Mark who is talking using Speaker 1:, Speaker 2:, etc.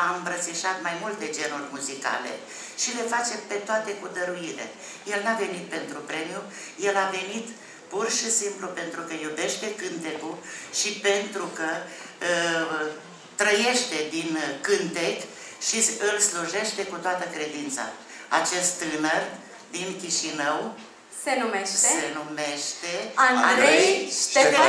Speaker 1: a îmbrățișat mai multe genuri muzicale și le face pe toate cu dăruire. El n-a venit pentru premiu, el a venit pur și simplu pentru că iubește cântecul și pentru că uh, trăiește din cântec și îl slujește cu toată credința. Acest tânăr din Chișinău
Speaker 2: se numește,
Speaker 1: se numește
Speaker 2: Andrei Ștefăneț.